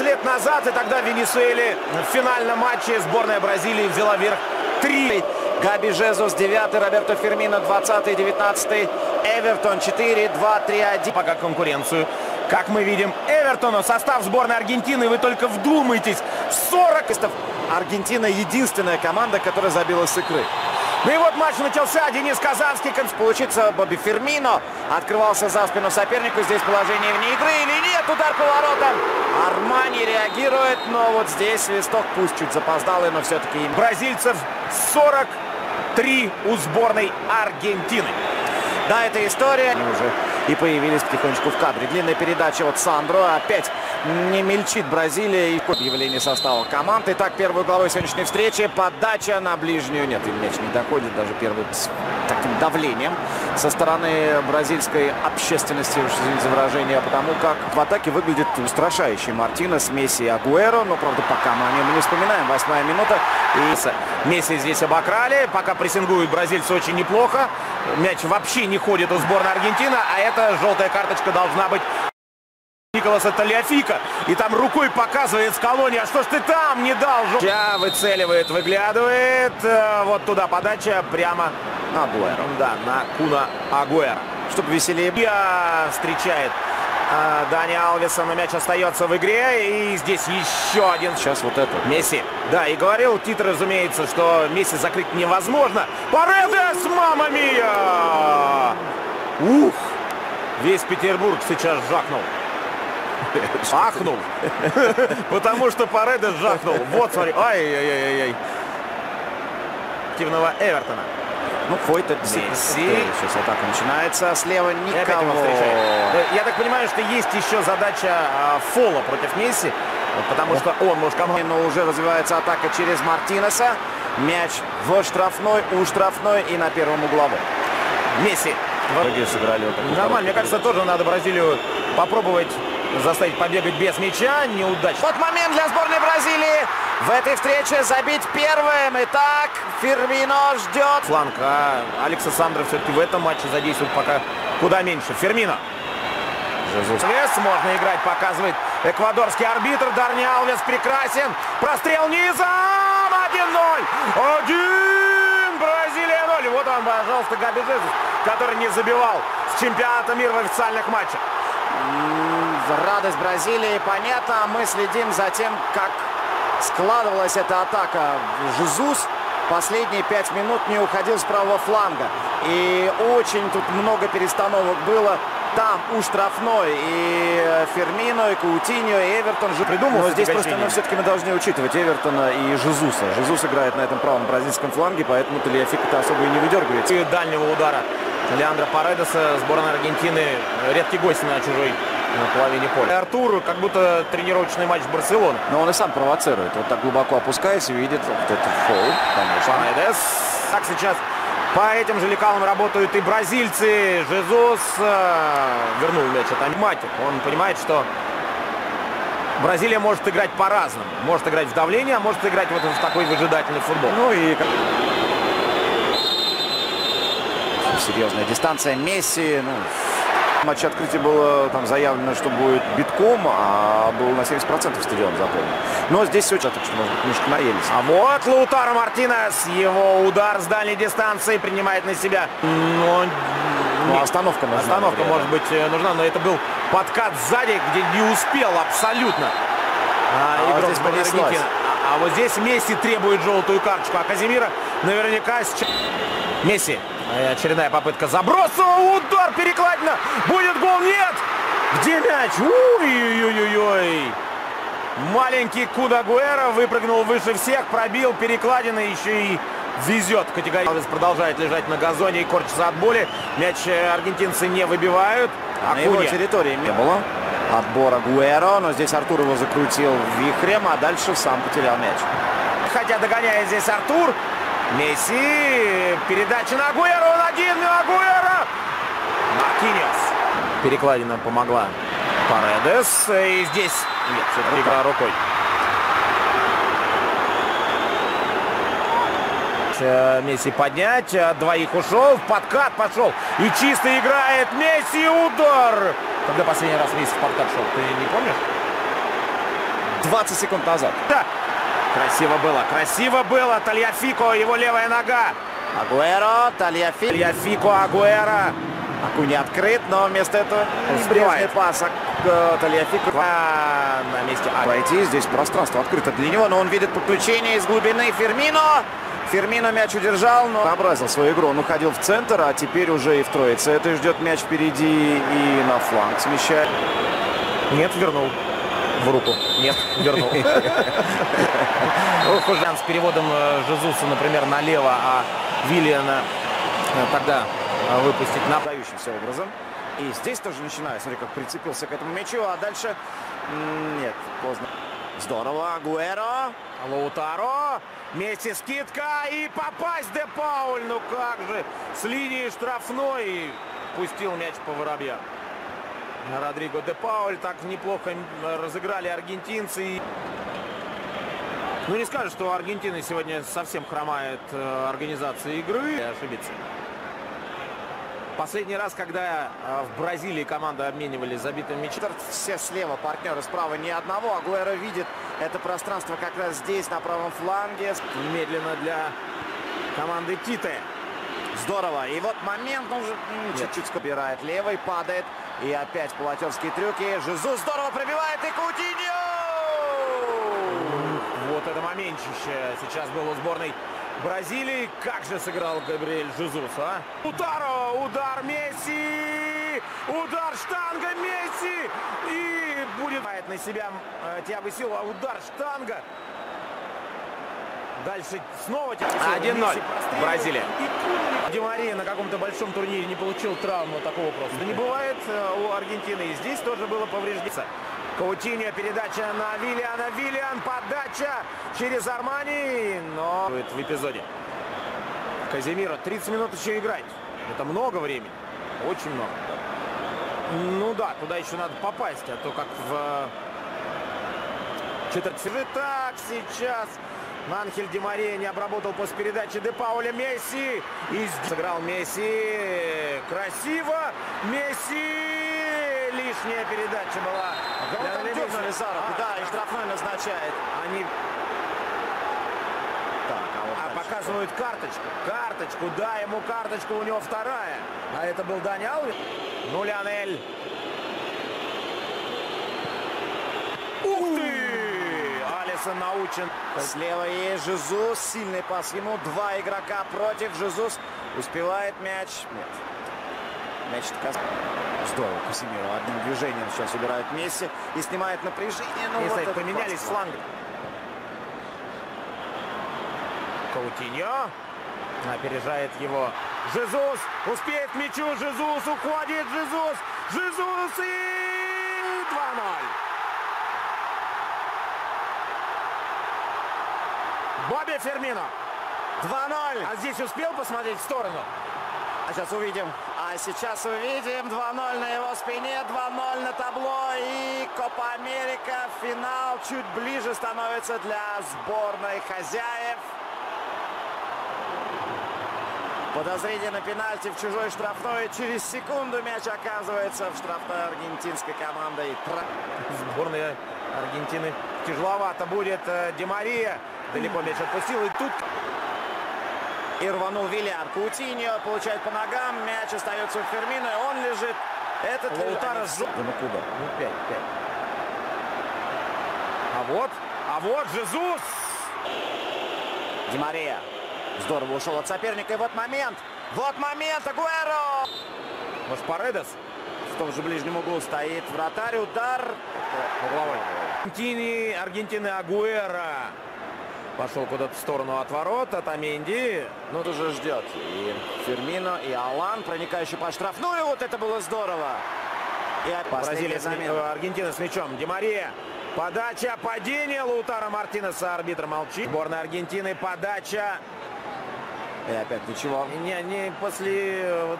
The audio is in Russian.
лет назад, и тогда в Венесуэле в финальном матче сборная Бразилии взяла верх 3. Габи Жезус 9, Роберто Фермино 20, 19, Эвертон 4, 2, 3, 1. Пока конкуренцию. Как мы видим, Эвертону состав сборной Аргентины, вы только вдумайтесь, 40... Аргентина единственная команда, которая забила с игры. Ну и вот матч начался. Денис Казанский. Получится Бобби Фермино. Открывался за спину сопернику. Здесь положение вне игры или нет. Удар по воротам. Армани реагирует. Но вот здесь свисток пусть чуть запоздалый, но все-таки... Бразильцев 43 у сборной Аргентины. Да, эта история. Они уже и появились потихонечку в кадре. Длинная передача от Сандро. Опять не мельчит Бразилия. И объявление состава команд. Итак, первую главой сегодняшней встречи. Подача на ближнюю. Нет, и мяч не доходит. Даже первый таким давлением со стороны бразильской общественности, уж извините за выражение, потому как в атаке выглядит устрашающий Мартинес, Месси и Агуэро. Но, правда, пока мы о нем не вспоминаем. Восьмая минута. И Месси здесь обокрали. Пока прессингуют бразильцы очень неплохо. Мяч вообще не ходит у сборной Аргентины, а это желтая карточка должна быть Николаса Талиафика. И там рукой показывает Скалони. А что ж ты там не дал? Жел... Выцеливает, выглядывает. Э, вот туда подача прямо Агуэро. Да, на Куна Агуэро. Чтобы веселее. Встречает а, Дани Алвеса, но мяч остается в игре. И здесь еще один. Сейчас вот это. Месси. Да, и говорил Тит, разумеется, что Месси закрыть невозможно. Паредес, мама мия! Ух! Весь Петербург сейчас жахнул. Ахнул. Потому что Паредес жахнул. Вот, смотри. Ай-яй-яй-яй. Активного Эвертона. Ну, Фойт это Сейчас атака начинается. Слева никого. Я так понимаю, что есть еще задача а, Фола против Месси. Потому что он может команду. Но уже развивается атака через Мартинеса. Мяч в штрафной, у штрафной и на первом угловом. Месси. Многие сыграли вот Нормально. Мне кажется, тоже надо Бразилию попробовать заставить побегать без мяча. Неудачно. Вот момент для сборной Бразилии. В этой встрече забить первым. Итак, Фермино ждет. Фланг. А Алекса Сандра все-таки в этом матче задействует пока куда меньше. Фермино. Жезус. Можно играть, показывает эквадорский арбитр. Дарни Алвес прекрасен. Прострел низом. 1-0. Один. Бразилия 0. Вот он, пожалуйста, Габи Жезус, который не забивал с чемпионата мира в официальных матчах. Радость Бразилии понятно. Мы следим за тем, как складывалась эта атака. Жезус последние пять минут не уходил с правого фланга. И очень тут много перестановок было. Там у штрафной и Фермино, и Каутиньо, и Эвертон же придумал. Но здесь просто ну, все-таки мы должны учитывать Эвертона и Жезуса. Жезус играет на этом правом бразильском фланге, поэтому Талиафик-то особо и не выдергивается. И дальнего удара Леандро Паредеса, сборная Аргентины, редкий гость на чужой на половине поля. Артур как будто тренировочный матч Барселоны. Но он и сам провоцирует. Вот так глубоко опускаясь и видит вот этот фол, конечно. Панедес. Так сейчас по этим же лекалам работают и бразильцы. Жезус э, вернул мяч от Анимати. Он понимает, что Бразилия может играть по-разному. Может играть в давление, а может играть вот в такой выжидательный футбол. Ну и серьезная дистанция Месси. Ну, матче открытия было там заявлено, что будет битком, а был на 70% стадион заполнен. Но здесь все так что, может быть, немножко наелись. А вот Лаутаро Мартинес. Его удар с дальней дистанции принимает на себя. Но... Ну, остановка нужна. Остановка, может быть, э, нужна, но это был подкат сзади, где не успел абсолютно. А, а игрок вот здесь А, а вот здесь Месси требует желтую карточку, а Казимира наверняка сейчас... Месси Очередная попытка заброса. Удар перекладина. Будет гол. Нет. Где мяч? Ой-ой-ой-ой. Маленький Кудагуэра выпрыгнул выше всех, пробил перекладины, еще и везет категория. продолжает лежать на газоне и корчится от боли. Мяч э, аргентинцы не выбивают. А на его территории не было отбора Гуэро, но здесь Артур его закрутил вихрем, а дальше сам потерял мяч. Хотя догоняет здесь Артур. Месси. Передача на Агуэро. Он один. Агуэро. Маркиньос. Перекладина помогла Паредес. И здесь... Нет, все-таки игра рукой. Месси поднять. Двоих ушел. В подкат пошел. И чисто играет Месси. Удар. Когда последний раз Месси в подкат шел? Ты не помнишь? 20 секунд назад. Да. Красиво было. Красиво было. Тальяфико. Его левая нога. Агуэро. Тальяфико. Тальяфико. Агуэро. Аку не открыт, но вместо этого сбивает пас Тальяфико. А, на месте а. Пойти здесь пространство открыто для него, но он видит подключение из глубины Фермино. Фермино мяч удержал, но образил свою игру. Он уходил в центр, а теперь уже и в троице. Это ждет мяч впереди и на фланг смещает. Нет, вернул в руку. Нет, вернул. Хужан с переводом э, Жезуса, например, налево, а Виллиана э, тогда э, выпустить на дающимся образом. И здесь тоже начинаю. Смотри, как прицепился к этому мячу, а дальше... Нет, поздно. Здорово, Агуэро. Лаутаро. Месси скидка и попасть Де Пауль. Ну как же, с линии штрафной пустил мяч по воробьям. Родриго де Пауль. Так неплохо разыграли аргентинцы. Ну не скажешь, что Аргентина сегодня совсем хромает э, организация игры. Ошибиться. Последний раз, когда э, в Бразилии команда обменивались забитым мячом. Все слева, партнеры справа ни одного. Агуэро видит это пространство как раз здесь, на правом фланге. Медленно для команды Титы. Здорово. И вот момент нужен. Чуть-чуть скопирает левой, падает. И опять полотерские трюки. Жезус здорово пробивает и Кутиньо! Вот это моментище сейчас был у сборной Бразилии. Как же сыграл Габриэль Жезус, а? Удар, удар Месси! Удар штанга Месси! И будет на себя э, Тиаго Силва. Удар штанга. Дальше снова 1-0 Бразилия. Ди на каком-то большом турнире не получил травму такого просто. Да не бывает э, у Аргентины. И здесь тоже было повреждение. Каутиньо, передача на Виллиана. Виллиан, подача через Армани. Но в эпизоде. Казимира 30 минут еще играть. Это много времени. Очень много. Ну да, туда еще надо попасть. А то как в четвертьфинале. Так, сейчас Анхель Ди Мария не обработал после передачи Де Пауля Месси. И сыграл Месси. Красиво. Месси. Лишняя передача была. Лизаров. А, да, и штрафной назначает. Они... Так, а, вот а показывают карточку. Карточку. Да, ему карточка. У него вторая. А это был Дани Алвин. Ну, Леонель. Ух ты! Алисон научен. Слева есть Жезус. Сильный пас ему. Два игрока против. Жезус успевает мяч. Нет. Мяч Здорово Касимиру. Одним движением сейчас убирает Месси и снимает напряжение. Но вот это поменялись фланги. Каутиньо. Опережает его Жезус. Успеет мячу. Жезус уходит. Жезус. Жезус и 2-0. Бобби Фермино. 2-0. А здесь успел посмотреть в сторону? А сейчас увидим. А сейчас увидим. 2-0 на его спине. 2-0 на табло. И Копа Америка. Финал чуть ближе становится для сборной хозяев. Подозрение на пенальти в чужой штрафной. Через секунду мяч оказывается в штрафной аргентинской командой. Сборная Аргентины тяжеловато будет. Э, Демария далеко мяч отпустил. И тут и рванул Виллиан. Каутиньо получает по ногам. Мяч остается у Фермина. Он лежит. Этот Лаутаро с... Ну куда? Ну 5, 5. А вот, а вот Жезус. Демария. Здорово ушел от соперника. И вот момент. Вот момент. Агуэро. Может, Паредес? В том же ближнем углу стоит вратарь. Удар. Угловой. Аргентины, Аргентины Агуэро. Пошел куда-то в сторону от ворот, от Аменди. Ну, уже ждет. И Фермино, и Алан, проникающий по штрафную. Вот это было здорово. И Бразилия, замена. Аргентина с мячом. Демария. Подача, падение Лаутара Мартинеса. Арбитр молчит. Сборная Аргентины. Подача. И опять ничего. Не, не после